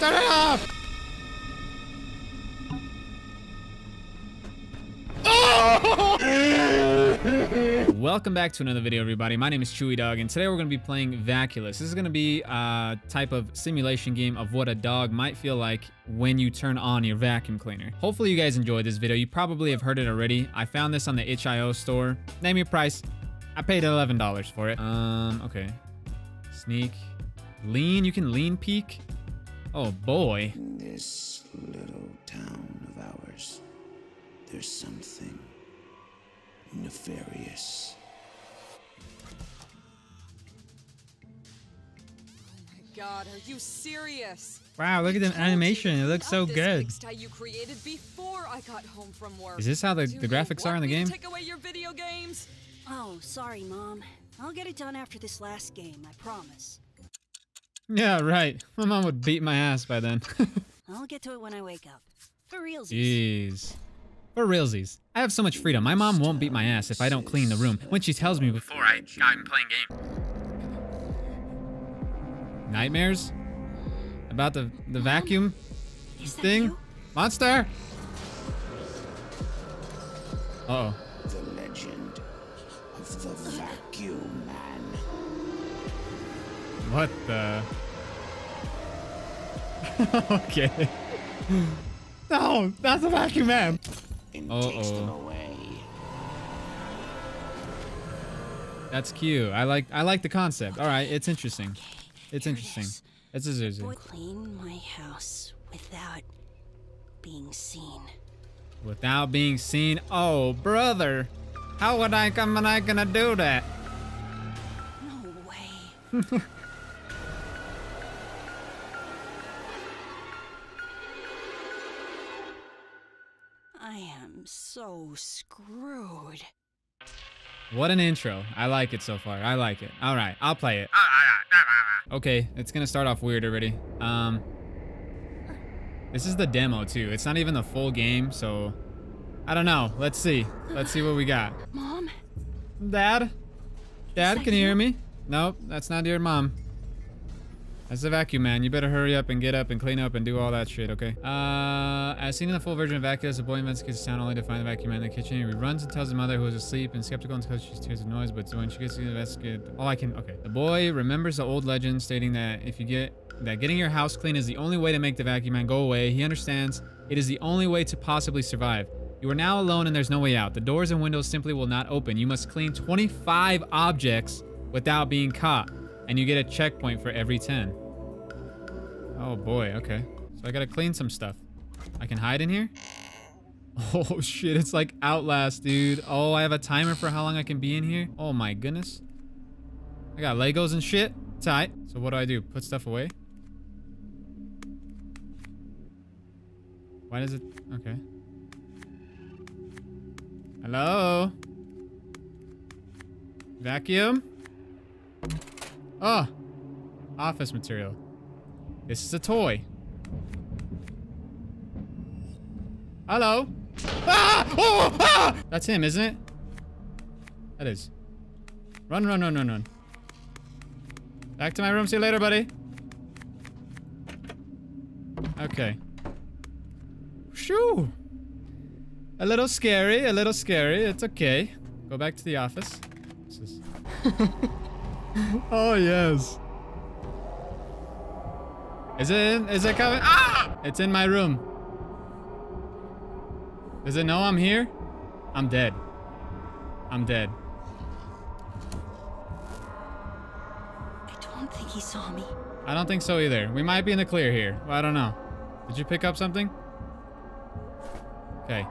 Turn it off! Welcome back to another video, everybody. My name is Chewy Dog, and today we're going to be playing Vacuulus. This is going to be a type of simulation game of what a dog might feel like when you turn on your vacuum cleaner. Hopefully you guys enjoyed this video. You probably have heard it already. I found this on the itch.io store. Name your price. I paid $11 for it. Um, okay. Sneak. Lean. You can lean peek. Oh, boy. In this little town of ours, there's something nefarious. Oh God, are you serious? Wow, look at the I told you animation. It looks so good. you created before I got home from work. Is this how the, the graphics are in the game? Take away your video games. Oh, sorry, Mom. I'll get it done after this last game, I promise. Yeah, right. My mom would beat my ass by then. I'll get to it when I wake up. For realsies. Jeez. For realsies. I have so much freedom. My mom won't beat my ass if I don't clean the room when she tells me before I, I'm playing game. Nightmares? About the, the vacuum Is thing? you? Monster! Uh oh. The of the Vacuum Man. What the? okay. No, that's a vacuum man. And Uh-oh. takes them away. That's cute. I like I like the concept. All right, it's interesting. It's here it interesting. is. It's a Zuzu. Boy, clean my house without being seen. Without being seen. Oh, brother. How would I come and I gonna do that? No way. I am so screwed. What an intro. I like it so far. I like it. All right, I'll play it. Okay, it's gonna start off weird already. Um, this is the demo too. It's not even the full game, so I don't know. Let's see. Let's see what we got. Mom? Dad? Dad, can you hear me? Nope, that's not your mom. That's the vacuum man. You better hurry up and get up and clean up and do all that shit, okay? Uh, as seen in the full version of Vacuulus, a boy investigates the town only to find the vacuum man in the kitchen. He runs and tells his mother who is asleep and skeptical until she hears the noise, but when she gets to investigate, all I can, okay. The boy remembers the old legend stating that if you get, that getting your house clean is the only way to make the vacuum man go away. He understands it is the only way to possibly survive. You are now alone and there's no way out. The doors and windows simply will not open. You must clean 25 objects without being caught, and you get a checkpoint for every 10. Oh boy, okay. So I gotta clean some stuff. I can hide in here? Oh shit, it's like Outlast, dude. Oh, I have a timer for how long I can be in here? Oh my goodness. I got Legos and shit. Tight. So what do I do? Put stuff away? Why does it... Okay. Hello? Vacuum? Oh! Office material. This is a toy. Hello? Ah! Oh! Ah! That's him, isn't it? That is. Run, run, run, run, run. Back to my room. See you later, buddy. Okay. Shoo! A little scary, a little scary. It's okay. Go back to the office. This is... oh, yes. Is it in? Is it coming? Ah! It's in my room. Does it know I'm here? I'm dead. I'm dead. I don't think he saw me. I don't think so either. We might be in the clear here. Well, I don't know. Did you pick up something? Okay.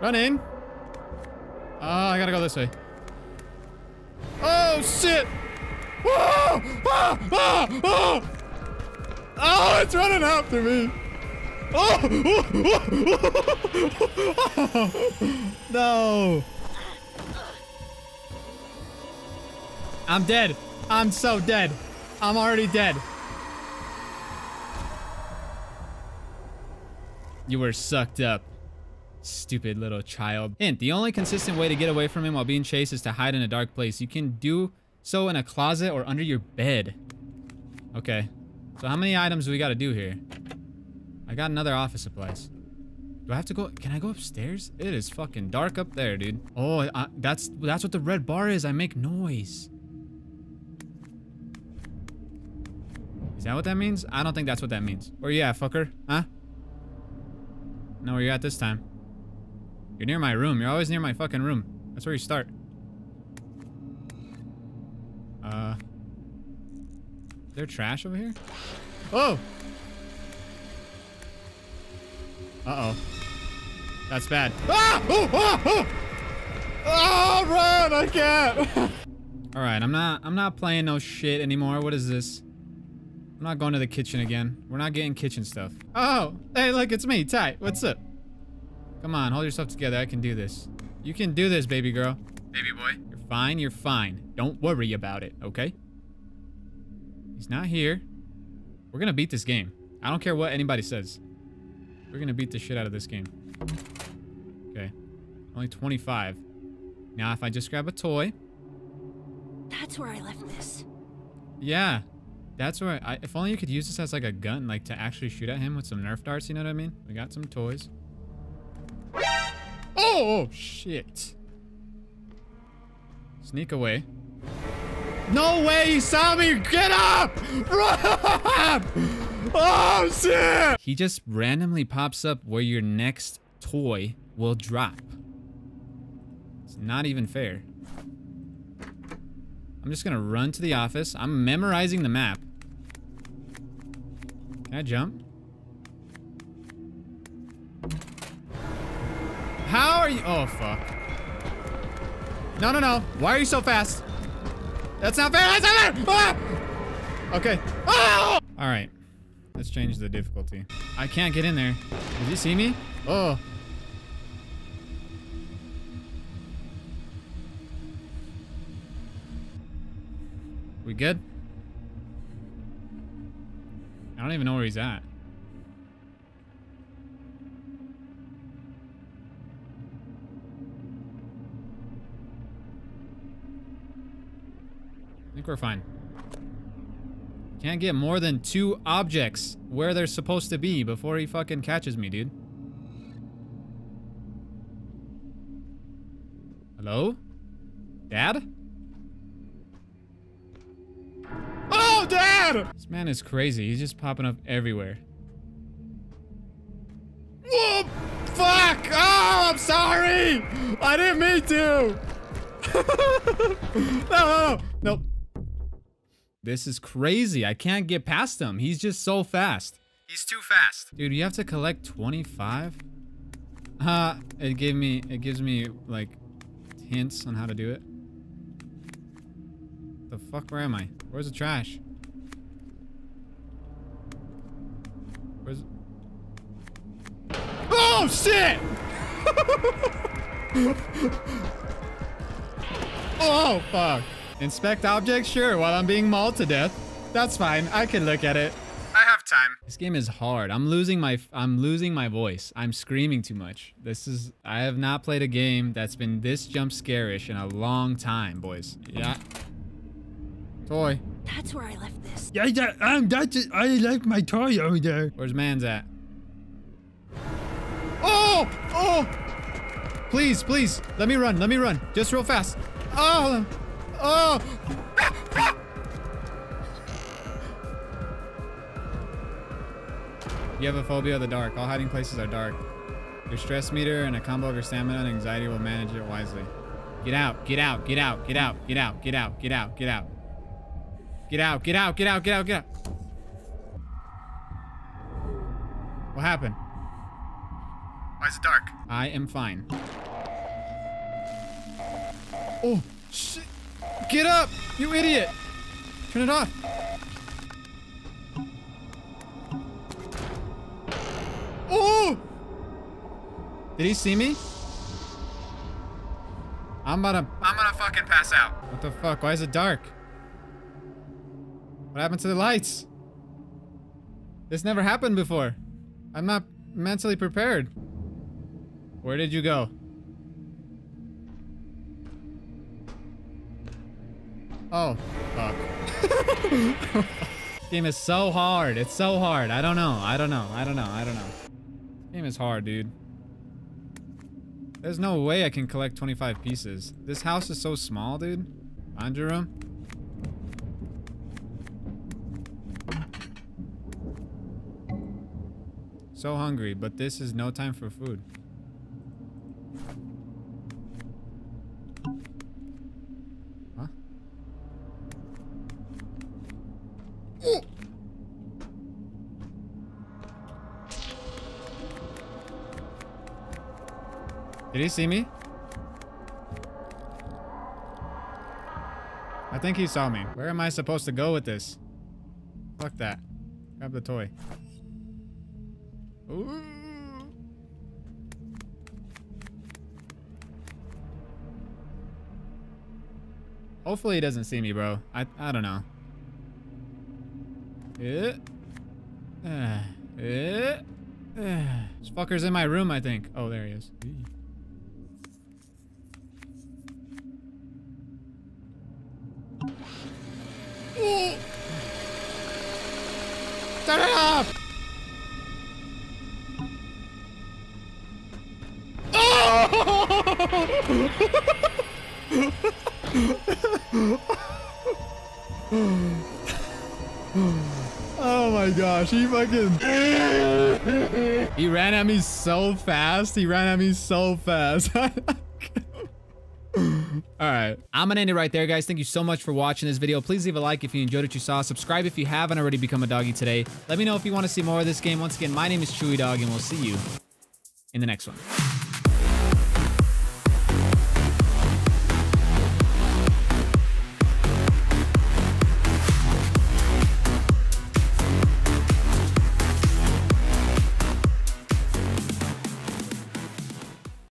Run in. Oh, I gotta go this way. Oh, shit! Oh, oh, oh, oh. oh it's running after me. Oh, no. I'm dead. I'm so dead. I'm already dead. You were sucked up. Stupid little child. Hint, the only consistent way to get away from him while being chased is to hide in a dark place. You can do so in a closet or under your bed. Okay. So how many items do we got to do here? I got another office supplies. Do I have to go? Can I go upstairs? It is fucking dark up there, dude. Oh, I, that's that's what the red bar is. I make noise. Is that what that means? I don't think that's what that means. You at, fucker? Huh? Know where you're at this time. You're near my room. You're always near my fucking room. That's where you start. Uh. Is there trash over here? Oh! Uh-oh. That's bad. Ah! Oh, oh, oh! oh run! I can't! Alright, I'm not I'm not playing no shit anymore. What is this? I'm not going to the kitchen again. We're not getting kitchen stuff. Oh! Hey, look, it's me, Ty. What's up? Come on, hold yourself together. I can do this. You can do this, baby girl. Baby boy. You're fine, you're fine. Don't worry about it, okay? He's not here. We're gonna beat this game. I don't care what anybody says. We're gonna beat the shit out of this game. Okay. Only 25. Now, if I just grab a toy. That's where I left this. Yeah. That's where I, if only you could use this as like a gun, like to actually shoot at him with some Nerf darts, you know what I mean? We got some toys. Oh, oh, shit. Sneak away. No way he saw me! Get up! Run! Oh, shit! He just randomly pops up where your next toy will drop. It's not even fair. I'm just gonna run to the office. I'm memorizing the map. Can I jump? You? Oh, fuck. No, no, no. Why are you so fast? That's not fair. That's not fair. Ah! Okay. Oh! All right. Let's change the difficulty. I can't get in there. Did you see me? Oh. We good? I don't even know where he's at. Think we're fine. Can't get more than two objects where they're supposed to be before he fucking catches me, dude. Hello? Dad? Oh, Dad! This man is crazy. He's just popping up everywhere. Whoa! Fuck! Oh, I'm sorry! I didn't mean to! no, no, no. Nope. This is crazy. I can't get past him. He's just so fast. He's too fast. Dude, you have to collect 25? Uh, it gave me, it gives me, like, hints on how to do it. The fuck, where am I? Where's the trash? Where's... Oh, shit! oh, fuck. Inspect objects? Sure, while I'm being mauled to death. That's fine. I can look at it. I have time. This game is hard. I'm losing my I'm losing my voice. I'm screaming too much. This is I have not played a game that's been this jump scarish in a long time, boys. Yeah. Toy. That's where I left this. Yeah, yeah, um, that's it. I left my toy over there. Where's man's at? Oh! Oh! Please, please, let me run. Let me run. Just real fast. Oh! Oh! You have a phobia of the dark. All hiding places are dark. Your stress meter and a combo of your stamina and anxiety will manage it wisely. Get out, get out, get out, get out, get out, get out, get out, get out. Get out, get out, get out, get out, get out. What happened? Why is it dark? I am fine. Oh, shit. Get up, you idiot. Turn it off. Oh! Did he see me? I'm gonna, I'm gonna fucking pass out. What the fuck? Why is it dark? What happened to the lights? This never happened before. I'm not mentally prepared. Where did you go? Oh, fuck. game is so hard. It's so hard. I don't know. I don't know. I don't know. I don't know. Game is hard, dude. There's no way I can collect 25 pieces. This house is so small, dude. Your room. So hungry, but this is no time for food. Did he see me? I think he saw me. Where am I supposed to go with this? Fuck that. Grab the toy. Ooh. Hopefully he doesn't see me, bro. I I don't know. Yeah. Uh, yeah. Uh. This fucker's in my room, I think. Oh, there he is. Turn it off! Oh my gosh, he fucking... he ran at me so fast. He ran at me so fast. Alright, I'm gonna end it right there, guys. Thank you so much for watching this video. Please leave a like if you enjoyed what you saw. Subscribe if you haven't already become a doggy today. Let me know if you want to see more of this game. Once again, my name is Chewy Dog, and we'll see you in the next one.